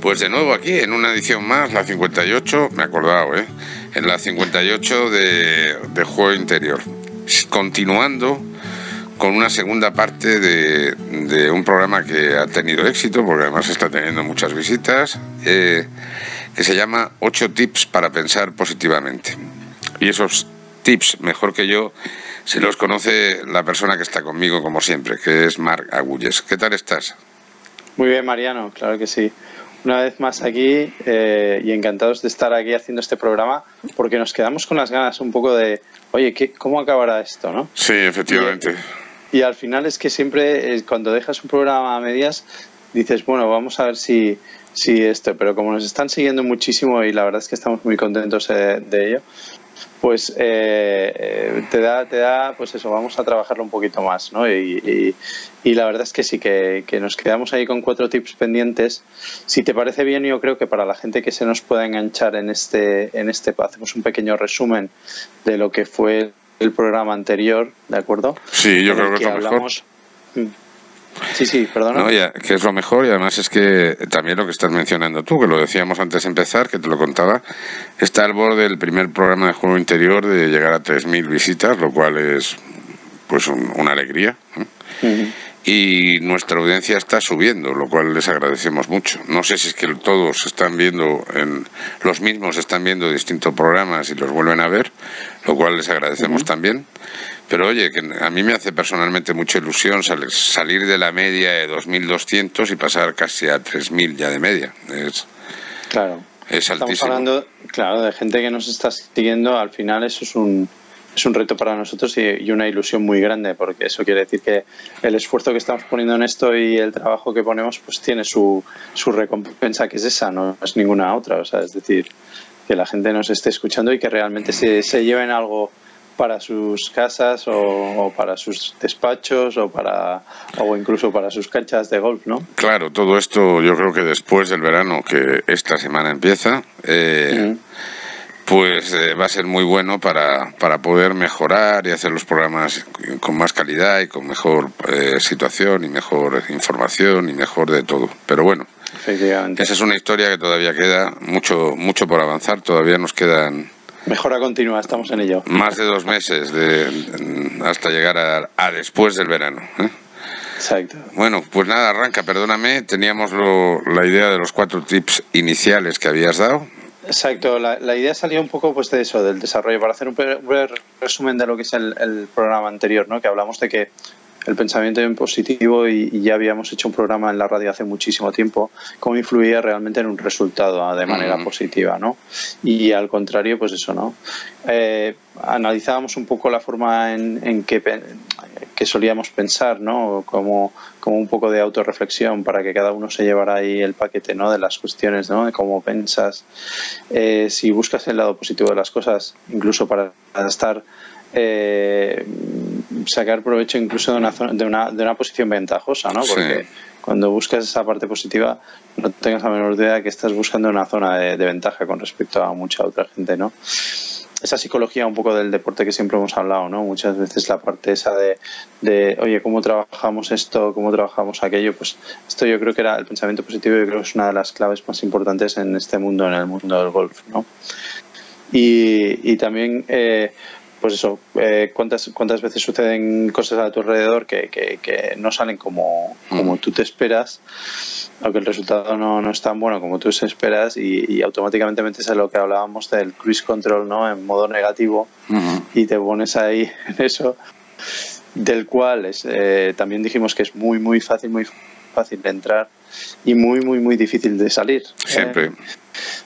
Pues de nuevo aquí, en una edición más, la 58, me he acordado, ¿eh? En la 58 de, de Juego Interior. Continuando con una segunda parte de, un programa que ha tenido éxito, porque además está teniendo muchas visitas, eh, que se llama 8 tips para pensar positivamente. Y esos tips, mejor que yo, se los conoce la persona que está conmigo, como siempre, que es Marc Agulles. ¿Qué tal estás? Muy bien, Mariano, claro que sí una vez más aquí eh, y encantados de estar aquí haciendo este programa porque nos quedamos con las ganas un poco de, oye, ¿qué, ¿cómo acabará esto? ¿no? Sí, efectivamente. Y, y, al final es que siempre eh, cuando dejas un programa a medias dices, bueno, vamos a ver si, si esto, pero como nos están siguiendo muchísimo y la verdad es que estamos muy contentos eh, de ello, pues eh, te da, te da, pues eso, vamos a trabajarlo un poquito más, ¿no? Y, y, la verdad es que sí, que, que, nos quedamos ahí con cuatro tips pendientes. Si te parece bien, yo creo que para la gente que se nos pueda enganchar en este, en este, hacemos un pequeño resumen de lo que fue el programa anterior, ¿de acuerdo? Sí, yo creo que, que es lo hablamos, mejor. Sí, sí, perdona. No, ya, que es lo mejor y además es que también lo que estás mencionando tú, que lo decíamos antes de empezar, que te lo contaba, está al borde del primer programa de juego interior de llegar a 3.000 visitas, lo cual es pues un, una alegría. -huh. Y nuestra audiencia está subiendo, lo cual les agradecemos mucho. No sé si es que todos están viendo, en, los mismos están viendo distintos programas y los vuelven a ver, lo cual les agradecemos uh -huh. también. Pero oye, que a mí me hace personalmente mucha ilusión salir de la media de 2.200 y pasar casi a 3.000 ya de media. Es, claro. Es altísimo. Estamos hablando, claro, de gente que nos está siguiendo. Al final eso es un, es un reto para nosotros y, y, una ilusión muy grande, porque eso quiere decir que el esfuerzo que estamos poniendo en esto y el trabajo que ponemos, pues tiene su, su recompensa, que es esa, no es ninguna otra. O sea, es decir, que la gente nos esté escuchando y que realmente se, se lleven algo para sus casas o, o, para sus despachos o para o incluso para sus canchas de golf, ¿no? Claro, todo esto yo creo que después del verano que esta semana empieza, eh, pues eh, va a ser muy bueno para, para poder mejorar y hacer los programas con más calidad y con mejor eh, situación y mejor información y mejor de todo. Pero bueno, esa es una historia que todavía queda mucho mucho por avanzar, todavía nos quedan Mejora continua, estamos en ello. Más de dos meses de, hasta llegar a, a, después del verano. ¿eh? Exacto. Bueno, pues nada, arranca, perdóname, teníamos lo, la idea de los cuatro tips iniciales que habías dado. Exacto, la, la, idea salió un poco pues de eso, del desarrollo, para hacer un breve resumen de lo que es el, el programa anterior, ¿no? que hablamos de que el pensamiento en positivo y, y, ya habíamos hecho un programa en la radio hace muchísimo tiempo, cómo influía realmente en un resultado de manera positiva, ¿no? Y al contrario, pues eso, ¿no? Eh, analizábamos un poco la forma en, en que, que, solíamos pensar, ¿no? Como, como un poco de autorreflexión para que cada uno se llevara ahí el paquete, ¿no? De las cuestiones, ¿no? De cómo pensas. Eh, si buscas el lado positivo de las cosas, incluso para estar eh, sacar provecho incluso de una, zona, de una, de una posición ventajosa, ¿no? Porque sí. cuando buscas esa parte positiva no tengas la menor idea que estás buscando una zona de, de, ventaja con respecto a mucha otra gente, ¿no? Esa psicología un poco del deporte que siempre hemos hablado, ¿no? Muchas veces la parte esa de, de oye, ¿cómo trabajamos esto? ¿Cómo trabajamos aquello? Pues esto yo creo que era el pensamiento positivo, yo creo que es una de las claves más importantes en este mundo, en el mundo del golf, ¿no? Y, y también eh, pues eso, eh, ¿cuántas, cuántas veces suceden cosas a tu alrededor que, que, que no salen como, como mm. tú te esperas, aunque el resultado no, no es tan bueno como tú te esperas y, y automáticamente metes a lo que hablábamos del cruise control, ¿no? En modo negativo uh -huh. y te pones ahí en eso, del cual es, eh, también dijimos que es muy, muy fácil, muy fácil de entrar y muy, muy, muy difícil de salir. Siempre. Eh,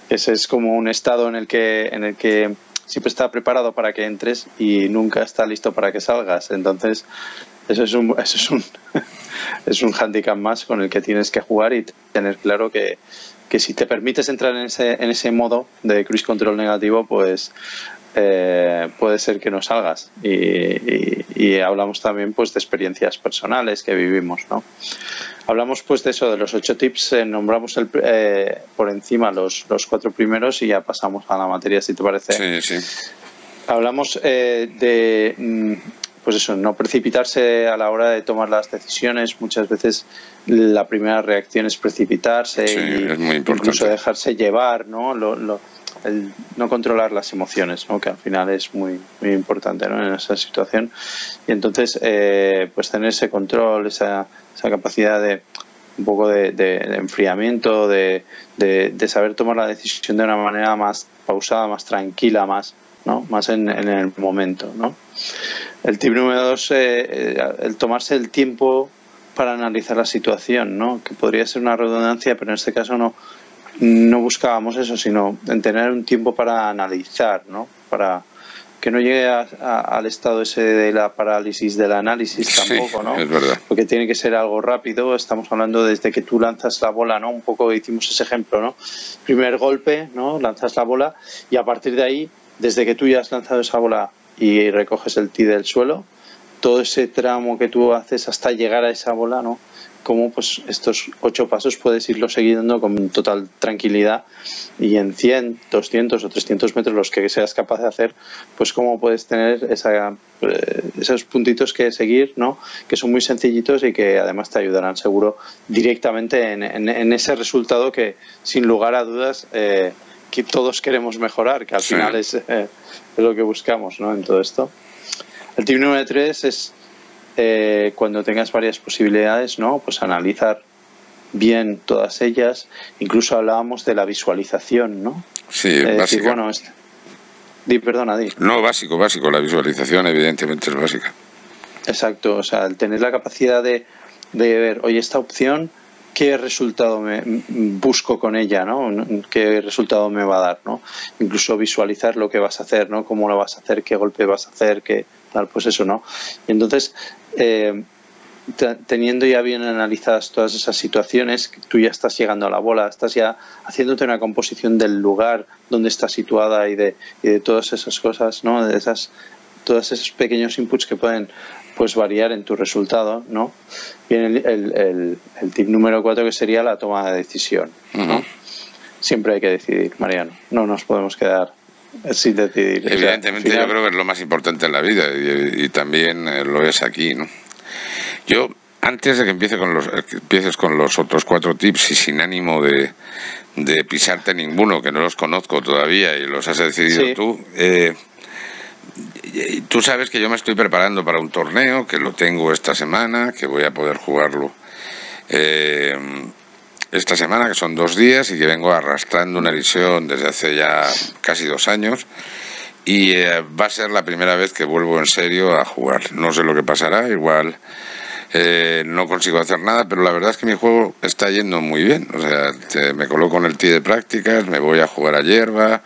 ese es como un estado en el que, en el que siempre está preparado para que entres y nunca está listo para que salgas. Entonces, eso es un, eso es un, es un handicap más con el que tienes que jugar y tener claro que, que si te permites entrar en ese, en ese modo de cruise control negativo, pues eh, puede ser que no salgas. Y, y, y, hablamos también pues de experiencias personales que vivimos, ¿no? Hablamos pues de eso, de los ocho tips, eh, nombramos el, eh, por encima los, los cuatro primeros y ya pasamos a la materia, si te parece. Sí, sí. Hablamos eh, de, mm, pues eso, no precipitarse a la hora de tomar las decisiones. Muchas veces la primera reacción es precipitarse y incluso dejarse llevar, ¿no? El no controlar las emociones, ¿no? que al final es muy, muy importante ¿no? en esa situación. Y entonces, eh, pues tener ese control, esa, esa capacidad de un poco de, enfriamiento, de, de, saber tomar la decisión de una manera más pausada, más tranquila, más, ¿no? más en, en el momento. ¿no? El tip número dos, eh, eh, el tomarse el tiempo para analizar la situación, ¿no? que podría ser una redundancia, pero en este caso no, no buscábamos eso, sino en tener un tiempo para analizar, ¿no? para que no llegue al estado ese de la parálisis del análisis tampoco, ¿no? Es verdad. Porque tiene que ser algo rápido. Estamos hablando desde que tú lanzas la bola, ¿no? Un poco hicimos ese ejemplo, ¿no? Primer golpe, ¿no? Lanzas la bola y a partir de ahí, desde que tú ya has lanzado esa bola y recoges el tee del suelo, todo ese tramo que tú haces hasta llegar a esa bola, ¿no? Cómo pues estos ocho pasos puedes irlo siguiendo con total tranquilidad y en 100, 200 o 300 metros los que seas capaz de hacer, pues cómo puedes tener esa, eh, esos puntitos que seguir, ¿no? Que son muy sencillitos y que además te ayudarán seguro directamente en, ese resultado que sin lugar a dudas eh, que todos queremos mejorar, que al final es, eh, es, lo que buscamos, ¿no? En todo esto. El tip número 3 es eh, cuando tengas varias posibilidades, ¿no? Pues analizar bien todas ellas. Incluso hablábamos de la visualización, ¿no? Sí, es básico. bueno, este... di, perdona, di. No, básico, básico. La visualización evidentemente es básica. Exacto, o sea, el tener la capacidad de, de ver, oye, esta opción, ¿qué resultado me busco con ella, ¿no? ¿Qué resultado me va a dar, ¿no? Incluso visualizar lo que vas a hacer, ¿no? Cómo lo vas a hacer, qué golpe vas a hacer, qué tal, pues eso, ¿no? Y entonces, eh, teniendo ya bien analizadas todas esas situaciones, tú ya estás llegando a la bola, estás ya haciéndote una composición del lugar donde está situada y de, de todas esas cosas, ¿no? De esas, todos esos pequeños inputs que pueden pues variar en tu resultado, ¿no? Viene el, el, tip número cuatro que sería la toma de decisión, Siempre hay que decidir, Mariano. No nos podemos quedar sin decidir. Evidentemente yo creo que es lo más importante en la vida y, y también eh, lo es aquí, ¿no? Yo, antes de que, empiece con los, empieces con los otros cuatro tips y sin ánimo de, de pisarte ninguno, que no los conozco todavía y los has decidido tú, eh, tú sabes que yo me estoy preparando para un torneo, que lo tengo esta semana, que voy a poder jugarlo eh, esta semana, que son dos días, y que vengo arrastrando una lesión desde hace ya casi dos años. Y eh, va a ser la primera vez que vuelvo en serio a jugar. No sé lo que pasará, igual eh, no consigo hacer nada, pero la verdad es que mi juego está yendo muy bien. O sea, me coloco en el tee de prácticas, me voy a jugar a hierba,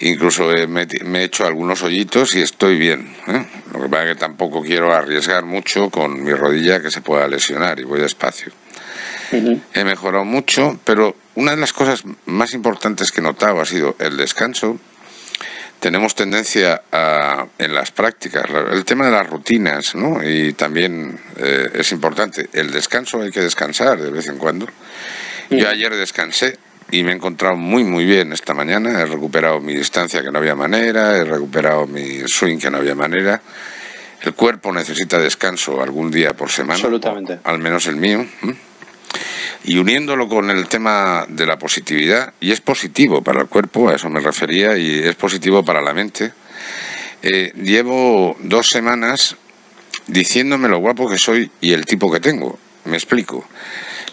incluso me, he hecho algunos hoyitos y estoy bien. ¿eh? Lo que pasa es que tampoco quiero arriesgar mucho con mi rodilla que se pueda lesionar y voy despacio. He mejorado mucho, pero una de las cosas más importantes que he notado ha sido el descanso tenemos tendencia a, en las prácticas, el tema de las rutinas, ¿no? Y también eh, es importante, el descanso hay que descansar de vez en cuando. Yo ayer descansé y me he encontrado muy muy bien esta mañana, he recuperado mi distancia que no había manera, he recuperado mi swing que no había manera. El cuerpo necesita descanso algún día por semana, Absolutamente. al menos el mío. Y uniéndolo con el tema de la positividad, y es positivo para el cuerpo, a eso me refería, y es positivo para la mente, eh, llevo dos semanas diciéndome lo guapo que soy y el tipo que tengo. Me explico.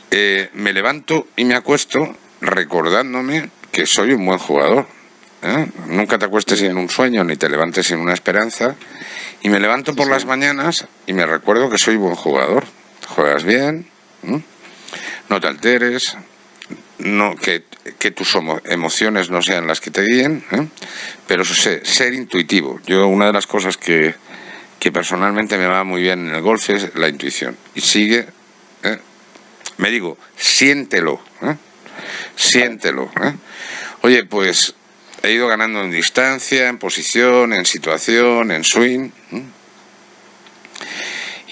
Eh, me levanto y me acuesto recordándome que soy un buen jugador. ¿eh? Nunca te acuestes sin un sueño ni te levantes sin una esperanza. Y me levanto por las mañanas y me recuerdo que soy buen jugador. Juegas bien no te alteres, no, que, tus emociones no sean las que te guíen, ¿eh? pero ser, ser intuitivo. Yo una de las cosas que, personalmente me va muy bien en el golf es la intuición. Y sigue, ¿eh? me digo, siéntelo, ¿eh? siéntelo. Oye, pues he ido ganando en distancia, en posición, en situación, en swing.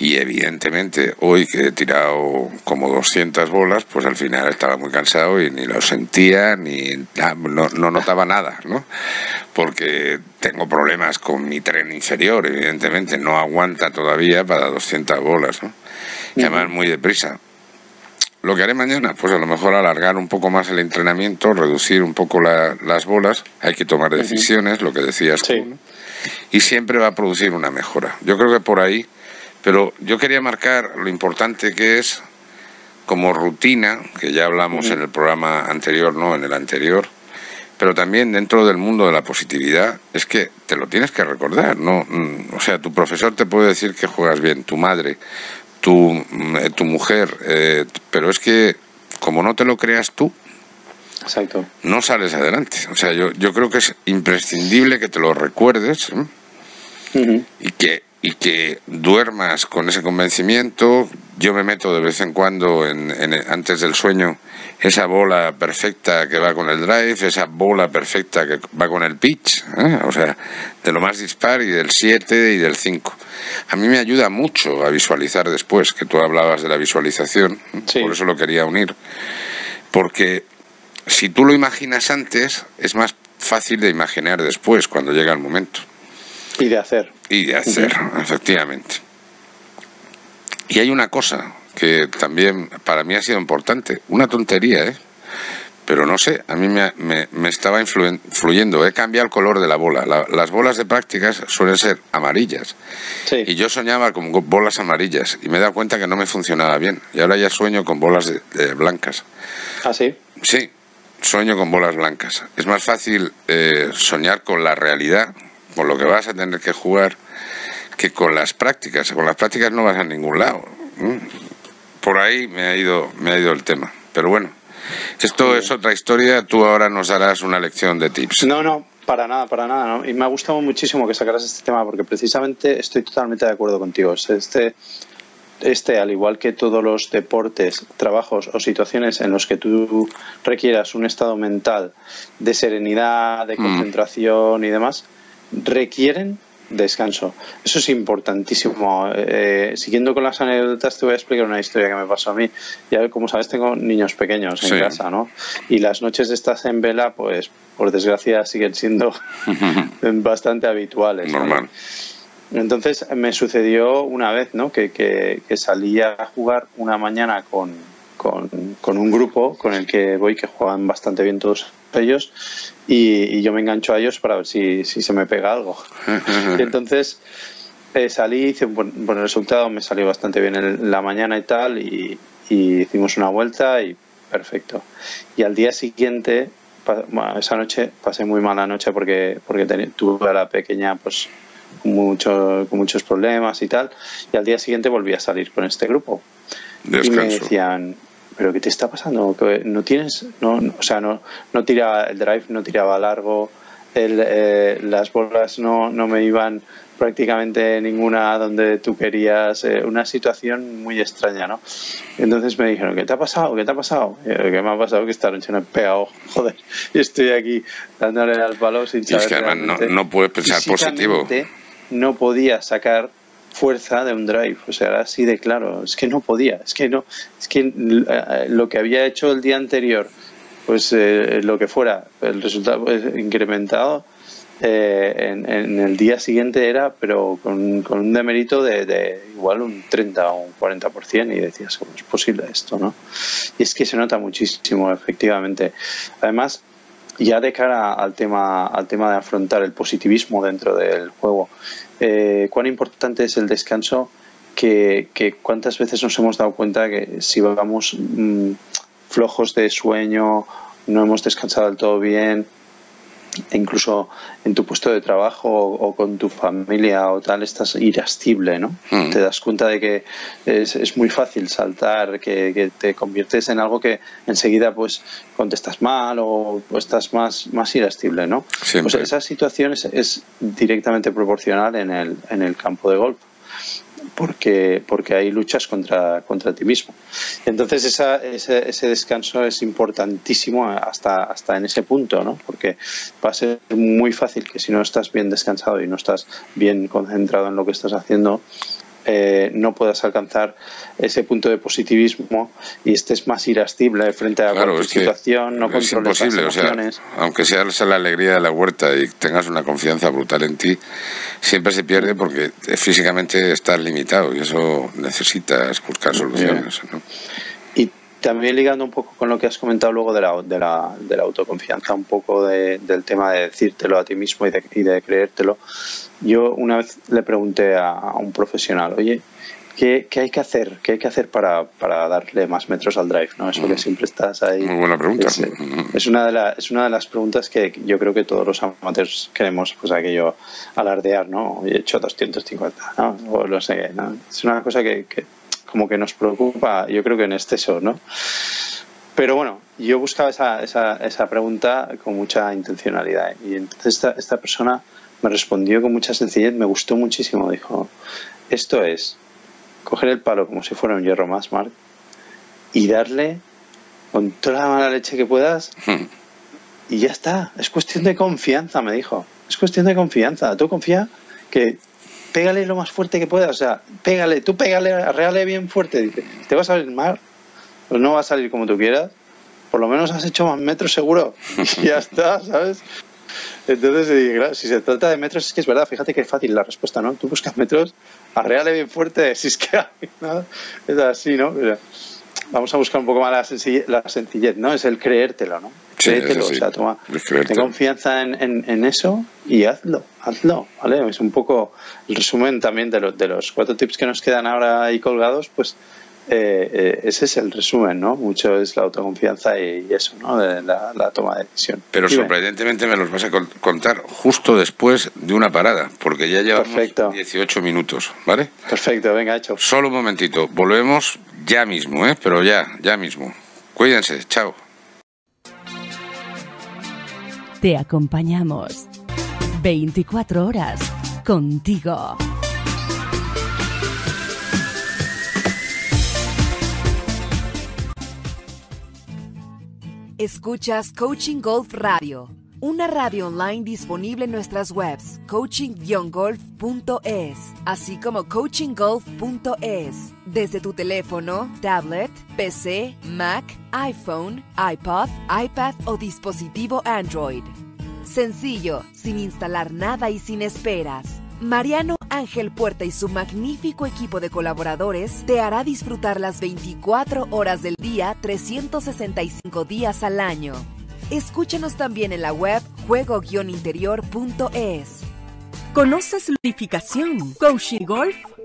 Y evidentemente hoy que he tirado como 200 bolas, pues al final estaba muy cansado y ni lo sentía, ni no, no notaba nada, ¿no? Porque tengo problemas con mi tren inferior, evidentemente, no aguanta todavía para 200 bolas, ¿no? Y además muy deprisa. Lo que haré mañana, pues a lo mejor alargar un poco más el entrenamiento, reducir un poco las bolas, hay que tomar decisiones, lo que decías tú, y siempre va a producir una mejora. Yo creo que por ahí, pero yo quería marcar lo importante que es como rutina, que ya hablamos en el programa anterior, no, en el anterior, pero también dentro del mundo de la positividad, es que te lo tienes que recordar, ¿no? Mm, o sea, tu profesor te puede decir que juegas bien, tu madre, tu, eh, tu mujer, eh, pero es que como no te lo creas tú, Exacto. no sales adelante. O sea, yo, yo creo que es imprescindible que te lo recuerdes y, que, y que duermas con ese convencimiento. Yo me meto de vez en cuando, en, antes del sueño, esa bola perfecta que va con el drive, esa bola perfecta que va con el pitch, ¿eh? o sea, de lo más dispar y del 7 y del 5. A mí me ayuda mucho a visualizar después, que tú hablabas de la visualización, por eso lo quería unir, porque si tú lo imaginas antes, es más fácil de imaginar después, cuando llega el momento. Y de hacer. Y de hacer, efectivamente. Y hay una cosa que también para mí ha sido importante, una tontería, ¿eh? Pero no sé, a mí me, me, estaba influyendo. He cambiado el color de la bola. las bolas de prácticas suelen ser amarillas. Y yo soñaba con bolas amarillas y me he dado cuenta que no me funcionaba bien. Y ahora ya sueño con bolas de, blancas. ¿Ah, sí? Sí, sueño con bolas blancas. Es más fácil eh, soñar con la realidad, con lo que vas a tener que jugar, que con las prácticas. Con las prácticas no vas a ningún lado. Por ahí me ha ido, me ha ido el tema. Pero bueno, esto es otra historia. Tú ahora nos darás una lección de tips. No, no, para nada, para nada. Y me ha gustado muchísimo que sacaras este tema porque precisamente estoy totalmente de acuerdo contigo. Este, este, al igual que todos los deportes, trabajos o situaciones en los que tú requieras un estado mental de serenidad, de mm. concentración y demás, requieren descanso. Eso es importantísimo. Eh, siguiendo con las anécdotas, te voy a explicar una historia que me pasó a mí. Ya, como sabes, tengo niños pequeños en casa, ¿no? Y las noches de estas en vela, pues, por desgracia, siguen siendo bastante habituales. Normal. Entonces me sucedió una vez, ¿no? Que, que, que salí a jugar una mañana con, con, con, un grupo con el que voy, que juegan bastante bien todos ellos, y, yo me engancho a ellos para ver si, si se me pega algo. y entonces eh, salí, hice un buen, resultado, me salió bastante bien en la mañana y tal, y, hicimos una vuelta y perfecto. Y al día siguiente, esa noche pasé muy mala noche porque, porque tuve a la pequeña pues mucho, con muchos problemas y tal, y al día siguiente volví a salir con este grupo. Y me decían, pero ¿qué te está pasando? no tienes, no, o sea, no, no tira el drive, no tiraba largo, el, eh, las bolas no, no me iban prácticamente ninguna donde tú querías, eh, una situación muy extraña, ¿no? Entonces me dijeron, ¿qué te ha pasado? ¿Qué te ha pasado? ¿Qué me ha pasado? Que esta noche me he pegado, joder, y estoy aquí dándole al palo sin saber. Y es que además no, no puedes pensar positivo. No podía sacar fuerza de un drive, o sea, era así de claro, es que no podía, es que no, es que eh, lo que había hecho el día anterior, pues eh, lo que fuera, el resultado pues, incrementado eh, en, el día siguiente era, pero con, un demerito de, igual un 30 o un 40%, y decías, ¿cómo es posible esto? no Y es que se nota muchísimo, efectivamente. Además, ya de cara al tema, al tema de afrontar el positivismo dentro del juego, eh, cuán importante es el descanso, que, cuántas veces nos hemos dado cuenta que si vamos mm, flojos de sueño, no hemos descansado del todo bien, e incluso en tu puesto de trabajo o, con tu familia o tal, estás irascible, ¿no? Hmm. Te das cuenta de que es, muy fácil saltar, que, te conviertes en algo que enseguida pues contestas mal o, estás más, más irascible, ¿no? Pues esa situación es, directamente proporcional en el, en el campo de golf porque, porque hay luchas contra, contra ti mismo. Entonces esa, ese, ese, descanso es importantísimo hasta, hasta en ese punto, ¿no? porque va a ser muy fácil que si no estás bien descansado y no estás bien concentrado en lo que estás haciendo, eh, no puedas alcanzar ese punto de positivismo y estés más irascible frente a cualquier situación, no es imposible, o sea, aunque sea la alegría de la huerta y tengas una confianza brutal en ti, siempre se pierde porque físicamente estás limitado y eso necesitas buscar soluciones. Y también ligando un poco con lo que has comentado luego de la, de la, de la autoconfianza, un poco del tema de decírtelo a ti mismo y de, y de creértelo, yo una vez le pregunté a, un profesional, oye, ¿qué, hay que hacer? ¿Qué hay que hacer para, darle más metros al drive? ¿no? Eso que mm. siempre estás ahí. Muy buena pregunta. Es, una de la, es una de las preguntas que yo creo que todos los amateurs queremos, pues aquello, alardear, ¿no? He hecho 250, ¿no? O no sé ¿no? Es una cosa que, como que nos preocupa, yo creo que en exceso, ¿no? Pero bueno, yo buscaba esa, esa, esa pregunta con mucha intencionalidad y entonces esta, esta persona me respondió con mucha sencillez, me gustó muchísimo. Dijo, esto es coger el palo como si fuera un hierro más, Mark, y darle con toda la mala leche que puedas y ya está. Es cuestión de confianza, me dijo. Es cuestión de confianza. Tú confía que pégale lo más fuerte que puedas. O sea, pégale, tú pégale, arreale bien fuerte. Dice, ¿te va a salir mal? Pues no va a salir como tú quieras. Por lo menos has hecho más metros seguro. Y ya está, ¿sabes? Entonces, si se trata de metros, es que es verdad, fíjate que es fácil la respuesta, ¿no? Tú buscas metros, arreale bien fuerte, si es que nada, es así, ¿no? vamos a buscar un poco más la sencillez, la sencillez, ¿no? Es el creértelo, ¿no? Créetelo, o sea, toma, ten confianza en, en, eso y hazlo, hazlo, ¿vale? Es un poco el resumen también de, los de los cuatro tips que nos quedan ahora ahí colgados, pues eh, eh, ese es el resumen, ¿no? Mucho es la autoconfianza y, eso, ¿no? De la, toma de decisión. Pero sorprendentemente me los vas a contar justo después de una parada, porque ya llevamos 18 minutos, ¿vale? Perfecto, venga, hecho. Solo un momentito, volvemos ya mismo, ¿eh? Pero ya, ya mismo. Cuídense, chao. Te acompañamos 24 horas contigo. Escuchas Coaching Golf Radio, una radio online disponible en nuestras webs coaching-golf.es, así como coachinggolf.es, desde tu teléfono, tablet, PC, Mac, iPhone, iPod, iPad o dispositivo Android. Sencillo, sin instalar nada y sin esperas. Mariano Ángel Puerta y su magnífico equipo de colaboradores te hará disfrutar las 24 horas del día, 365 días al año. Escúchanos también en la web juego-interior.es. ¿Conoces la edificación Coaching Golf?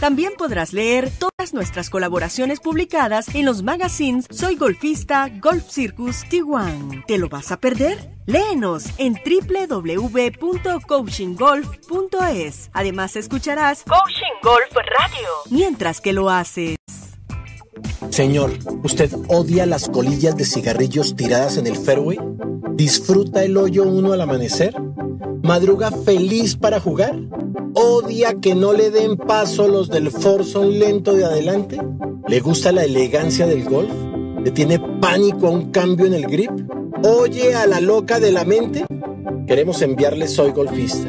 También podrás leer todas nuestras colaboraciones publicadas en los magazines Soy Golfista, Golf Circus, Tijuana. ¿Te lo vas a perder? Léenos en www.coachinggolf.es. Además escucharás Coaching Golf Radio mientras que lo haces. Señor, ¿usted odia las colillas de cigarrillos tiradas en el fairway? ¿Disfruta el hoyo uno al amanecer? ¿Madruga feliz para jugar? ¿Odia que no le den paso los del Forson lento de adelante? ¿Le gusta la elegancia del golf? ¿Le tiene pánico a un cambio en el grip? ¿Oye a la loca de la mente? Queremos enviarle Soy Golfista,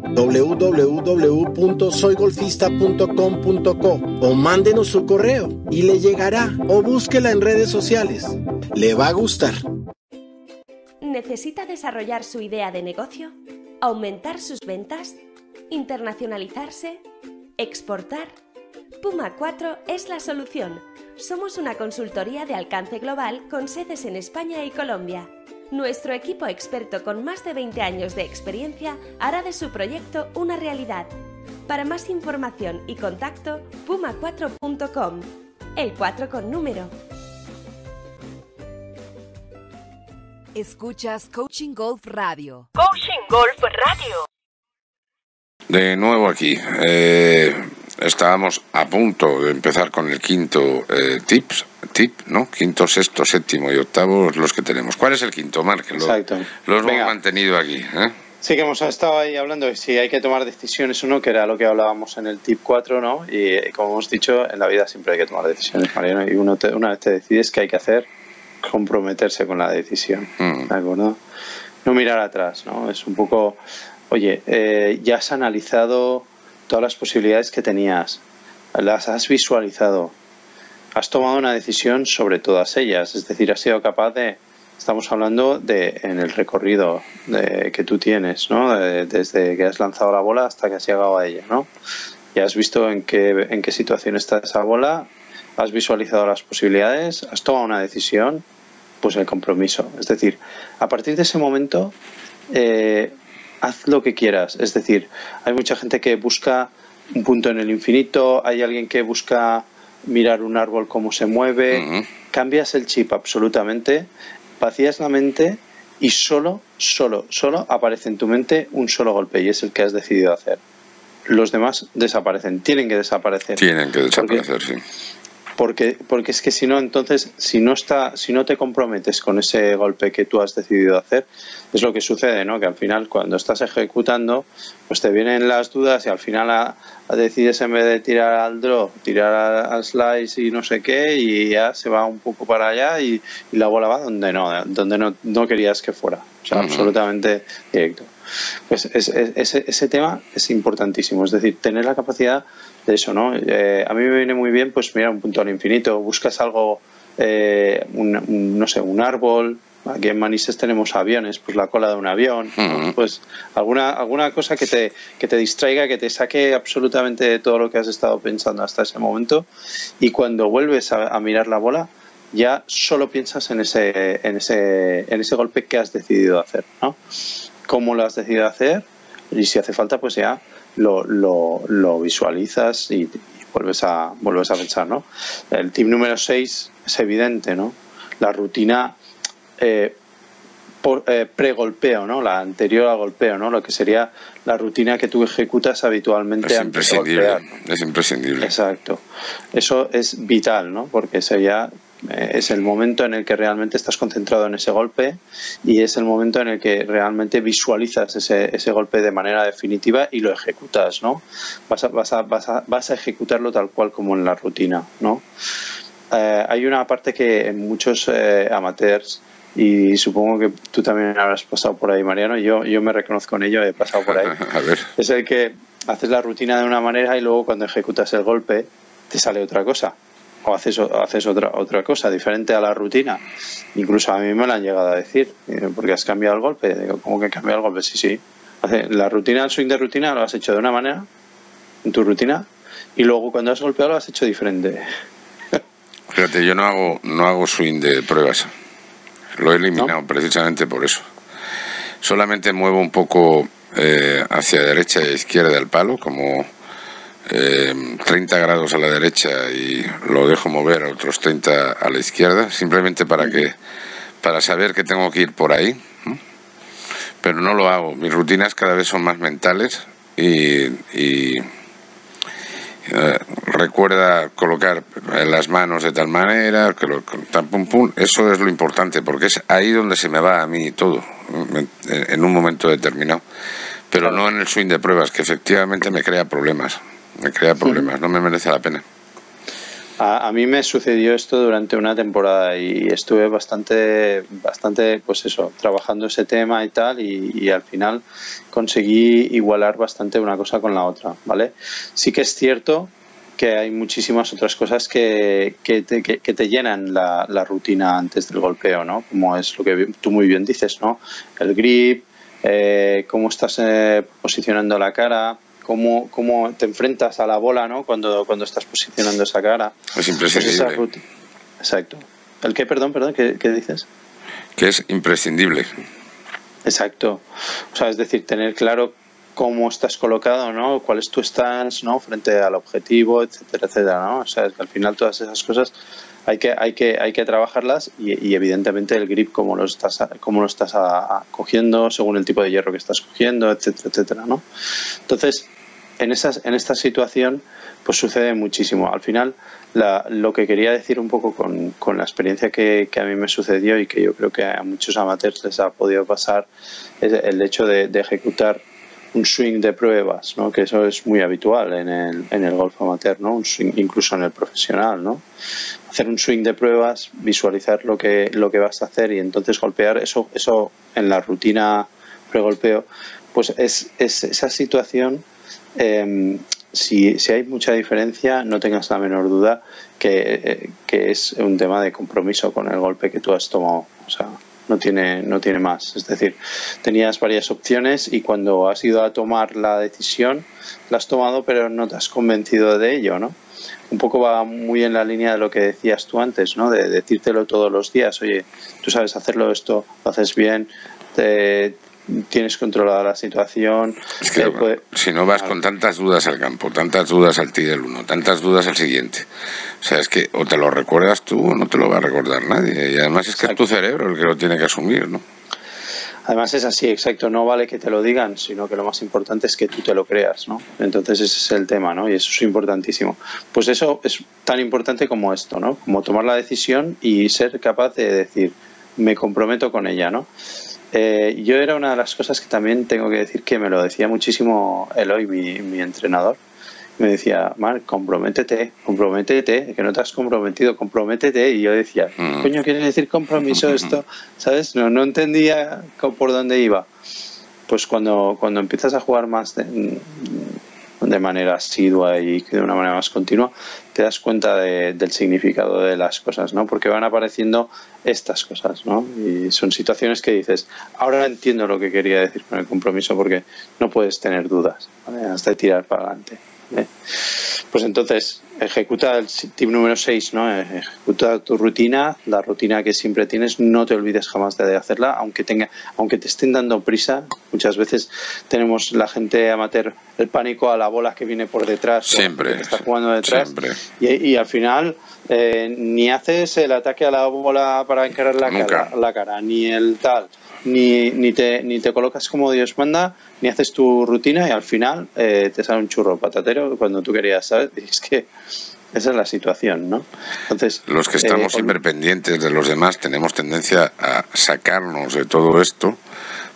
www.soygolfista.com.co o mándenos su correo y le llegará o búsquela en redes sociales. Le va a gustar. ¿Necesita desarrollar su idea de negocio? ¿Aumentar sus ventas? ¿Internacionalizarse? ¿Exportar? Puma 4 es la solución. Somos una consultoría de alcance global con sedes en España y Colombia nuestro equipo experto con más de 20 años de experiencia hará de su proyecto una realidad. Para más información y contacto, puma4.com. El 4 con número. Escuchas Coaching Golf Radio. Coaching Golf Radio. De nuevo aquí. Eh, estábamos a punto de empezar con el quinto eh, tips, tip, ¿no? Quinto, sexto, séptimo y octavo los que tenemos. ¿Cuál es el quinto, Mark? Exacto. Los hemos mantenido aquí. ¿eh? Sí, que hemos estado ahí hablando de si hay que tomar decisiones o no, que era lo que hablábamos en el tip 4, ¿no? Y como hemos dicho, en la vida siempre hay que tomar decisiones, Mariano. Y uno una vez te decides que hay que hacer, comprometerse con la decisión, mm. ¿de acuerdo? No mirar atrás, ¿no? Es un poco, oye, eh, ya has analizado todas las posibilidades que tenías, las has visualizado, has tomado una decisión sobre todas ellas, es decir, has sido capaz de Estamos hablando de en el recorrido de, que tú tienes, ¿no? desde que has lanzado la bola hasta que has llegado a ella, ¿no? Ya has visto en qué, en qué situación está esa bola, has visualizado las posibilidades, has tomado una decisión, pues el compromiso. Es decir, a partir de ese momento, eh, haz lo que quieras. Es decir, hay mucha gente que busca un punto en el infinito, hay alguien que busca mirar un árbol cómo se mueve, cambias el chip absolutamente vacías la mente y solo, solo, solo aparece en tu mente un solo golpe y es el que has decidido hacer. Los demás desaparecen, tienen que desaparecer. Tienen que desaparecer, sí porque, porque es que si no, entonces, si no está, si no te comprometes con ese golpe que tú has decidido hacer, es lo que sucede, ¿no? Que al final, cuando estás ejecutando, pues te vienen las dudas y al final decides en vez de tirar al draw, tirar al slice y no sé qué, y ya se va un poco para allá y, la bola va donde no, donde no, no querías que fuera. O sea, absolutamente directo. Pues ese, ese tema es importantísimo, es decir, tener la capacidad de eso, ¿no? Eh, a mí me viene muy bien, pues mira, un punto al infinito, buscas algo, eh, un, no sé, un árbol, aquí en Manises tenemos aviones, pues la cola de un avión, pues alguna, alguna cosa que te, que te distraiga, que te saque absolutamente de todo lo que has estado pensando hasta ese momento y cuando vuelves a, mirar la bola, ya solo piensas en ese, en ese, en ese golpe que has decidido hacer, ¿no? ¿Cómo lo has decidido hacer? Y si hace falta, pues ya lo, lo, lo visualizas y, vuelves, a, vuelves a pensar, ¿no? El tip número 6 es evidente, ¿no? La rutina eh, eh, pre-golpeo, ¿no? La anterior al golpeo, ¿no? Lo que sería la rutina que tú ejecutas habitualmente es antes de golpear. Es imprescindible. Exacto. Eso es vital, ¿no? Porque sería es el momento en el que realmente estás concentrado en ese golpe y es el momento en el que realmente visualizas ese, ese golpe de manera definitiva y lo ejecutas, ¿no? Vas a, vas a, vas a, vas a ejecutarlo tal cual como en la rutina, ¿no? Eh, hay una parte que en muchos eh, amateurs y supongo que tú también habrás pasado por ahí, Mariano. Yo, yo me reconozco en ello, he pasado por ahí. Es el que haces la rutina de una manera y luego cuando ejecutas el golpe te sale otra cosa o haces, haces otra, otra cosa diferente a la rutina. Incluso a mí me lo han llegado a decir, porque has cambiado el golpe. Digo, ¿cómo que he cambiado el golpe? Sí, sí. La rutina, el swing de rutina lo has hecho de una manera, en tu rutina, y luego cuando has golpeado lo has hecho diferente. Fíjate, yo no hago, no hago swing de pruebas. Lo he eliminado precisamente por eso. Solamente muevo un poco eh, hacia derecha e izquierda el palo, como eh, 30 grados a la derecha y lo dejo mover a otros 30 a la izquierda, simplemente para que para saber que tengo que ir por ahí. Pero no lo hago. Mis rutinas cada vez son más mentales y, y eh, recuerda colocar las manos de tal manera, que lo, pum, pum, eso es lo importante, porque es ahí donde se me va a mí todo, en un momento determinado. Pero no en el swing de pruebas, que efectivamente me crea problemas me crea problemas, no me merece la pena. A, mí me sucedió esto durante una temporada y estuve bastante, bastante, pues eso, trabajando ese tema y tal, y, al final conseguí igualar bastante una cosa con la otra, ¿vale? Sí que es cierto que hay muchísimas otras cosas que, que, te, que, te, llenan la, la, rutina antes del golpeo, ¿no? Como es lo que tú muy bien dices, ¿no? El grip, eh, cómo estás eh, posicionando la cara, cómo, cómo te enfrentas a la bola ¿no? cuando, cuando estás posicionando esa cara. Es imprescindible. Pues Exacto. ¿El qué, perdón, perdón? ¿Qué, ¿Qué, dices? Que es imprescindible. Exacto. O sea, es decir, tener claro cómo estás colocado, ¿no? Cuál es tu stance, ¿no? Frente al objetivo, etcétera, etcétera, ¿no? O sea, que al final todas esas cosas hay que, hay que, hay que trabajarlas y, evidentemente el grip, cómo lo estás, cómo lo estás cogiendo, según el tipo de hierro que estás cogiendo, etcétera, etcétera, ¿no? Entonces, en, esas, en esta situación, pues sucede muchísimo. Al final, lo que quería decir un poco con, con la experiencia que, a mí me sucedió y que yo creo que a muchos amateurs les ha podido pasar es el hecho de, ejecutar un swing de pruebas, ¿no? que eso es muy habitual en el, en el golf amateur, ¿no? incluso en el profesional. ¿no? Hacer un swing de pruebas, visualizar lo que, lo que vas a hacer y entonces golpear eso, eso en la rutina pre-golpeo, pues es, es esa situación eh, si, si, hay mucha diferencia, no tengas la menor duda que, que, es un tema de compromiso con el golpe que tú has tomado. O sea, no tiene, no tiene más. Es decir, tenías varias opciones y cuando has ido a tomar la decisión, la has tomado, pero no te has convencido de ello, ¿no? Un poco va muy en la línea de lo que decías tú antes, ¿no? De decírtelo todos los días. Oye, tú sabes hacerlo esto, lo haces bien, te, tienes controlada la situación. si no vas con tantas dudas al campo, tantas dudas al ti del uno, tantas dudas al siguiente, o sea, es que o te lo recuerdas tú o no te lo va a recordar nadie. Y además es que es tu cerebro el que lo tiene que asumir, ¿no? Además es así, exacto, no vale que te lo digan, sino que lo más importante es que tú te lo creas, ¿no? Entonces ese es el tema, ¿no? Y eso es importantísimo. Pues eso es tan importante como esto, ¿no? Como tomar la decisión y ser capaz de decir, me comprometo con ella, ¿no? Eh, yo era una de las cosas que también tengo que decir que me lo decía muchísimo Eloy, mi, mi entrenador. Me decía, Marc, comprométete, comprométete, que no te has comprometido, comprométete. Y yo decía, mm. coño quiere decir compromiso esto? ¿Sabes? No, no entendía por dónde iba. Pues cuando, cuando empiezas a jugar más de, de manera asidua y de una manera más continua, te das cuenta del significado de las cosas, ¿no? Porque van apareciendo estas cosas, ¿no? Y son situaciones que dices, ahora entiendo lo que quería decir con el compromiso porque no puedes tener dudas, ¿vale? Hasta tirar para adelante. ¿eh? Pues entonces, ejecuta el tip número 6, ¿no? Ejecuta tu rutina, la rutina que siempre tienes, no te olvides jamás de hacerla, aunque tenga, aunque te estén dando prisa. Muchas veces tenemos la gente amateur el pánico a la bola que viene por detrás, siempre que está jugando detrás, y, al final eh, ni haces el ataque a la bola para encarar la cara, la cara, ni el tal ni, ni, te, ni te colocas como Dios manda, ni haces tu rutina y al final eh, te sale un churro patatero cuando tú querías, ¿sabes? Y es que esa es la situación, ¿no? Entonces, los que estamos eh, siempre pendientes de los demás tenemos tendencia a sacarnos de todo esto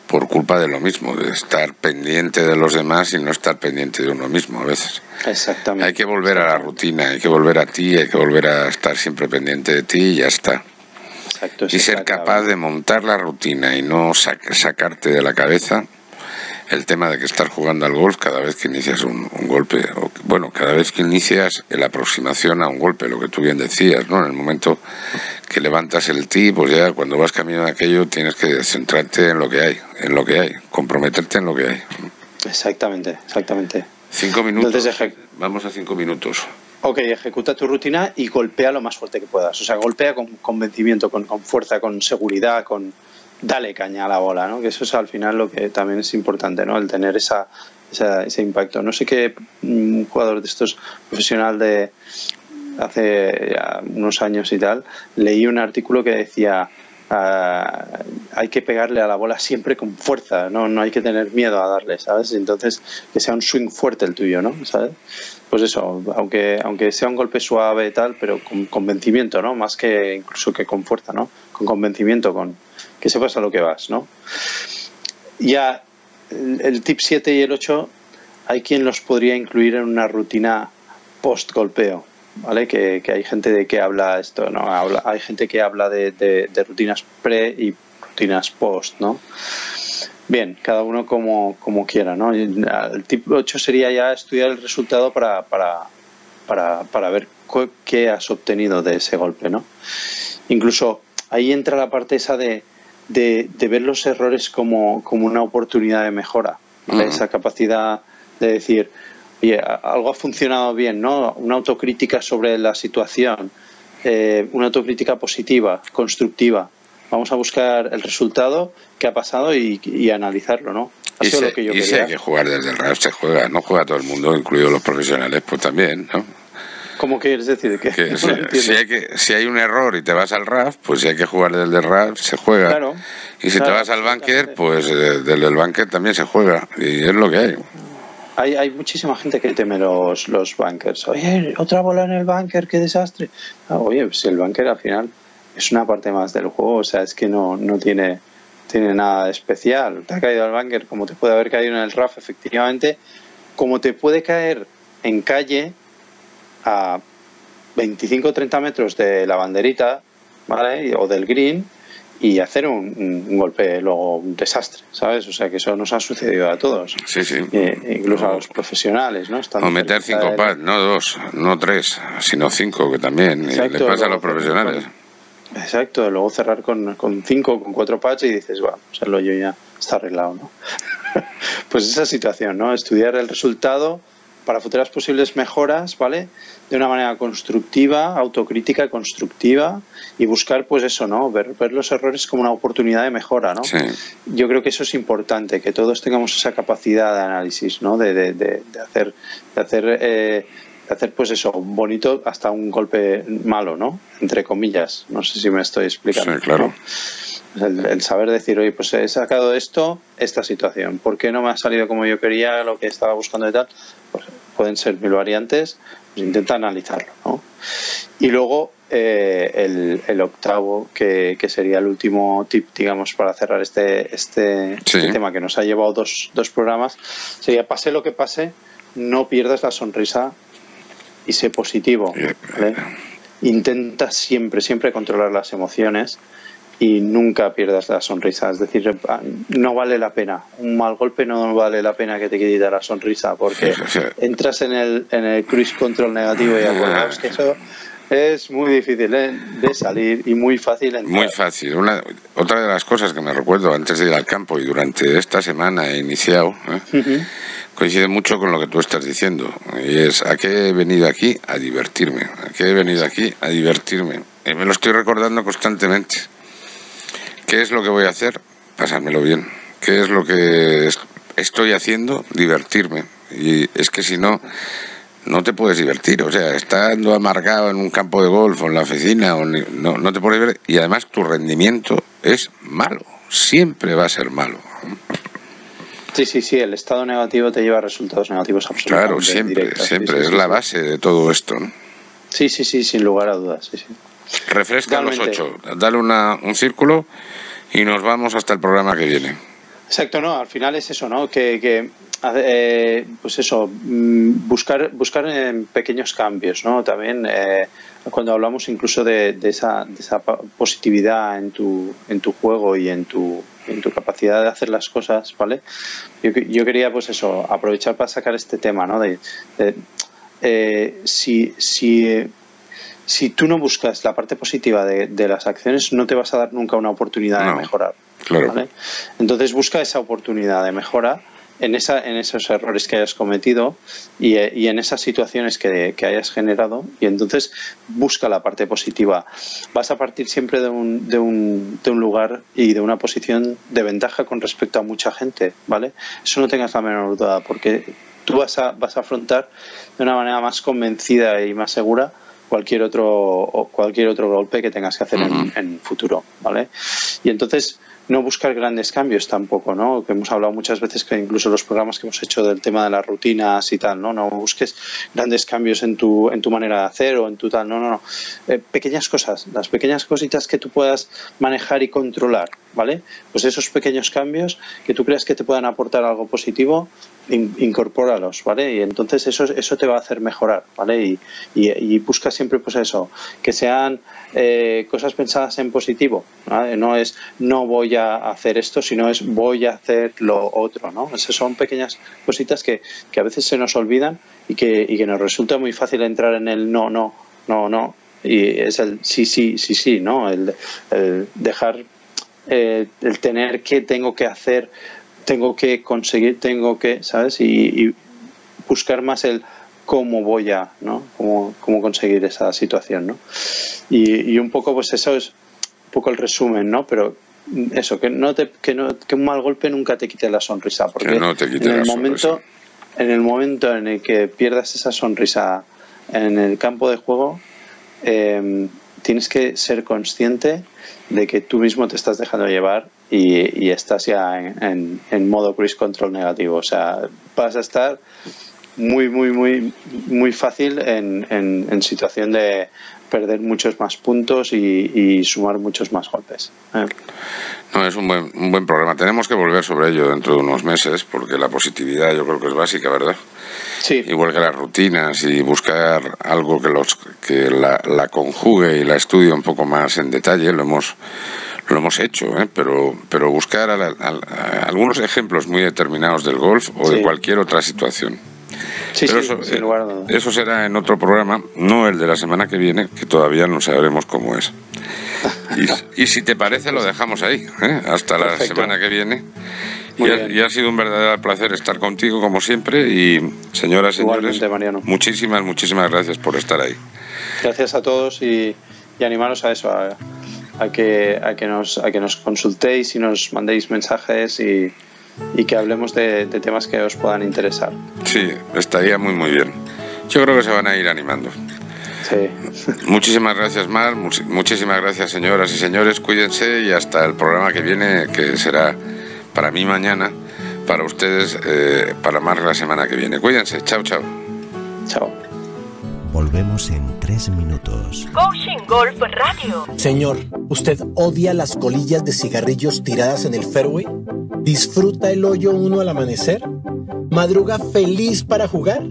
por culpa de lo mismo, de estar pendiente de los demás y no estar pendiente de uno mismo a veces. Exactamente. Hay que volver a la rutina, hay que volver a ti, hay que volver a estar siempre pendiente de ti y ya está y ser capaz de montar la rutina y no sacarte de la cabeza el tema de que estar jugando al golf cada vez que inicias un, golpe, o, bueno, cada vez que inicias la aproximación a un golpe, lo que tú bien decías, ¿no? En el momento que levantas el tee, pues ya cuando vas camino de aquello tienes que centrarte en lo que hay, en lo que hay, comprometerte en lo que hay. Exactamente, exactamente. Cinco minutos. Vamos a cinco minutos. Ok, ejecuta tu rutina y golpea lo más fuerte que puedas. O sea, golpea con convencimiento, con, fuerza, con seguridad, con dale caña a la bola, ¿no? Que eso es al final lo que también es importante, ¿no? El tener esa, ese impacto. No sé qué un mm, jugador de estos profesional de hace unos años y tal, leí un artículo que decía ah, hay que pegarle a la bola siempre con fuerza, ¿no? no hay que tener miedo a darle, ¿sabes? Entonces, que sea un swing fuerte el tuyo, ¿no? ¿Sabes? Pues eso, aunque, aunque sea un golpe suave y tal, pero con convencimiento, ¿no? Más que incluso que con fuerza, ¿no? Con convencimiento, con que sepas a lo que vas, ¿no? Ya el, tip 7 y el 8 hay quien los podría incluir en una rutina post golpeo, ¿vale? Que, hay gente de que habla esto, ¿no? Hay gente que habla de, de rutinas pre y rutinas post, ¿no? Bien, cada uno como, como quiera, ¿no? El tipo 8 sería ya estudiar el resultado para, para, para, para ver qué has obtenido de ese golpe, ¿no? Incluso ahí entra la parte esa de, de, ver los errores como, como, una oportunidad de mejora, Esa capacidad de decir, oye, algo ha funcionado bien, ¿no? Una autocrítica sobre la situación, eh, una autocrítica positiva, constructiva vamos a buscar el resultado que ha pasado y, analizarlo, ¿no? y lo que yo y si hay que jugar desde el RAF, se juega, no juega todo el mundo, incluidos los profesionales, pues también, ¿no? ¿Cómo quieres decir? Que, si, hay que, si hay un error y te vas al RAF, pues si hay que jugar desde el RAF, se juega. Claro, y si te vas al banker, pues eh, desde el banker también se juega. Y es lo que hay. Hay, hay muchísima gente que teme los, los bankers. Oye, otra bola en el banker, qué desastre. Ah, oye, si el banker al final es una parte más del juego, o sea, es que no, no tiene, tiene nada especial. Te ha caído al banker como te puede haber caído en el RAF, efectivamente, como te puede caer en calle a 25 o 30 metros de la banderita, ¿vale? O del green y hacer un, golpe luego un desastre, ¿sabes? O sea que eso nos ha sucedido a todos. Sí, sí. Eh, incluso a los profesionales, ¿no? o meter cinco pads, no dos, no tres, sino cinco, que también le pasa a los profesionales. Exacto, luego cerrar con, con cinco, con cuatro pads y dices, bueno, pues el hoyo ya está arreglado, ¿no? pues esa situación, ¿no? Estudiar el resultado para futuras posibles mejoras, ¿vale? De una manera constructiva, autocrítica, constructiva y buscar, pues eso, ¿no? Ver, ver los errores como una oportunidad de mejora, ¿no? Yo creo que eso es importante, que todos tengamos esa capacidad de análisis, ¿no? De, de, de, hacer, de hacer, eh, hacer, pues eso, bonito hasta un golpe malo, ¿no? Entre comillas. No sé si me estoy explicando. Sí, claro. El, saber decir, oye, pues he sacado esto, esta situación. ¿Por qué no me ha salido como yo quería, lo que estaba buscando y tal? Pues pueden ser mil variantes, pues intenta analizarlo, ¿no? Y luego eh, el, octavo, que, sería el último tip, digamos, para cerrar este, este, este, tema que nos ha llevado dos, dos programas, sería pase lo que pase, no pierdas la sonrisa y sé positivo. Intenta siempre, siempre controlar las emociones y nunca pierdas la sonrisa. Es decir, no vale la pena. Un mal golpe no vale la pena que te quede la sonrisa porque entras en el, en el cruise control negativo y acordaos que eso es muy difícil ¿eh? de salir y muy fácil entrar. Muy fácil. Una, otra de las cosas que me recuerdo antes de ir al campo y durante esta semana he iniciado, ¿eh? coincide mucho con lo que tú estás diciendo. Y es, ¿a qué he venido aquí? A divertirme. ¿A qué he venido aquí? A divertirme. Y me lo estoy recordando constantemente. ¿Qué es lo que voy a hacer? Pasármelo bien. ¿Qué es lo que estoy haciendo? Divertirme. Y es que si no, no te puedes divertir. O sea, estando amargado en un campo de golf o en la oficina, o no, no te puedes ver. Y además tu rendimiento es malo. Siempre va a ser malo. Sí, sí, sí, el estado negativo te lleva a resultados negativos absolutamente. Claro, siempre, siempre, es la base de todo esto. Sí, sí, sí, sin lugar a dudas. Sí, sí. Refresca los ocho, dale una, un círculo y nos vamos hasta el programa que viene. Exacto, no, al final es eso, ¿no? Que, que eh, pues eso, mm, buscar, buscar en pequeños cambios, ¿no? También eh, cuando hablamos incluso de, esa, de, esa, positividad en tu, en tu juego y en tu, en tu capacidad de hacer las cosas, ¿vale? Yo, yo quería, pues eso, aprovechar para sacar este tema, ¿no? De, eh, si, si si tú no buscas la parte positiva de, las acciones, no te vas a dar nunca una oportunidad de mejorar. Entonces busca esa oportunidad de mejora en, esa, en esos errores que hayas cometido y, en esas situaciones que, hayas generado y entonces busca la parte positiva. Vas a partir siempre de un, de, un, de un lugar y de una posición de ventaja con respecto a mucha gente, ¿vale? Eso no tengas la menor duda porque tú vas a, vas a afrontar de una manera más convencida y más segura cualquier otro cualquier otro golpe que tengas que hacer en, en, futuro, ¿vale? Y entonces no buscar grandes cambios tampoco, ¿no? Que hemos hablado muchas veces que incluso los programas que hemos hecho del tema de las rutinas y tal, ¿no? No busques grandes cambios en tu, en tu manera de hacer o en tu tal, no, no, no. Eh, pequeñas cosas, las pequeñas cositas que tú puedas manejar y controlar, ¿vale? Pues esos pequeños cambios que tú creas que te puedan aportar algo positivo, incorpóralos, ¿vale? Y entonces eso, eso te va a hacer mejorar, ¿vale? Y, y, busca siempre, pues eso, que sean eh, cosas pensadas en positivo, No es no voy hacer esto, sino es voy a hacer lo otro, ¿no? Esas son pequeñas cositas que, que a veces se nos olvidan y que, y que nos resulta muy fácil entrar en el no, no, no, no. Y es el sí, sí, sí, sí, ¿no? El, dejar, eh, el tener que, tengo que hacer tengo que conseguir, tengo que, ¿sabes? Y, buscar más el cómo voy a, ¿no? Cómo, cómo conseguir esa situación, ¿no? Y, un poco, pues eso es poco el resumen, ¿no? Pero eso, que no te, que, no, que un mal golpe nunca te quite la sonrisa, porque no te quite en el la momento, sonrisa. en el momento en el que pierdas esa sonrisa en el campo de juego, eh, tienes que ser consciente de que tú mismo te estás dejando llevar y, y estás ya en, en- en modo cruise control negativo. O sea, vas a estar muy, muy, muy, muy fácil en- en situación de perder muchos más puntos y, y sumar muchos más golpes. ¿eh? No, es un buen, un buen programa. Tenemos que volver sobre ello dentro de unos meses, porque la positividad yo creo que es básica, ¿verdad? Sí, Igual que las rutinas y buscar algo que los que la, la conjugue y la estudie un poco más en detalle, lo hemos lo hemos hecho, ¿eh? pero pero buscar a la- a la- a algunos ejemplos muy determinados del golf o de cualquier otra situación. Sí, Pero sí, eso, sin eh, lugar a dudas. eso será en otro programa, no el de la semana que viene, que todavía no sabremos cómo es. Y, y si te parece, lo dejamos ahí, ¿eh? hasta la Perfecto. semana que viene. Y ha, bien. y ha sido un verdadero placer estar contigo, como siempre. Y, señoras y señores, Mariano. muchísimas, muchísimas gracias por estar ahí. Gracias a todos y, y animaros a eso, a, a que, a, que nos, a que nos consultéis y nos mandéis mensajes y, y que hablemos de, de temas que os puedan interesar. Sí, estaría muy, muy bien. Yo creo que se van a ir animando. Sí. Muchísimas gracias, Mar. much- muchísimas gracias, señoras y señores. Cuídense y hasta el programa que viene, que será para mí mañana, para ustedes, eh, para Mar la semana que viene. Cuídense. Chao, chao. Chao. Volvemos en tres minutos. Coaching Golf Radio. Señor, ¿usted odia las colillas de cigarrillos tiradas en el fairway? ¿Disfruta el hoyo uno al amanecer? ¿Madruga feliz para jugar?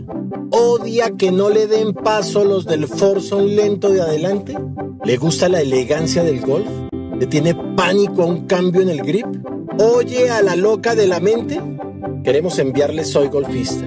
¿Odia que no le den paso los del Forson lento de adelante? ¿Le gusta la elegancia del golf? ¿Le tiene pánico a un cambio en el grip? ¿Oye a la loca de la mente? Queremos enviarle Soy Golfista,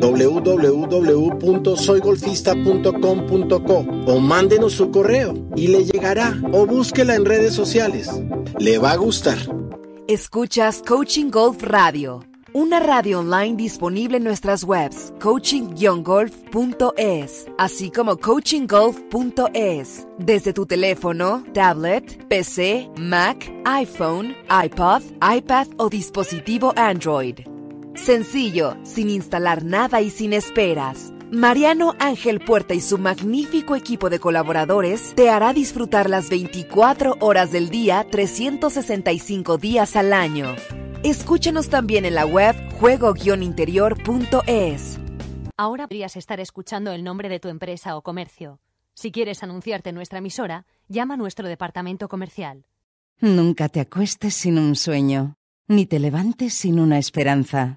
www.soygolfista.com.co o mándenos su correo y le llegará o búsquela en redes sociales. Le va a gustar. Escuchas Coaching Golf Radio, una radio online disponible en nuestras webs coaching-golf.es, así como coachinggolf.es, desde tu teléfono, tablet, PC, Mac, iPhone, iPod, iPad o dispositivo Android. Sencillo, sin instalar nada y sin esperas. Mariano Ángel Puerta y su magnífico equipo de colaboradores te hará disfrutar las 24 horas del día, 365 días al año. Escúchanos también en la web juego-interior.es. Ahora podrías estar escuchando el nombre de tu empresa o comercio. Si quieres anunciarte en nuestra emisora, llama a nuestro departamento comercial. Nunca te acuestes sin un sueño, ni te levantes sin una esperanza.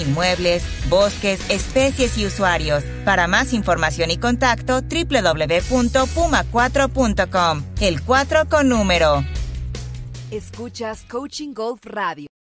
inmuebles, bosques, especies y usuarios. Para más información y contacto, www.puma4.com. El 4 con número. Escuchas Coaching Golf Radio.